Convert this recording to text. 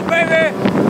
go, baby!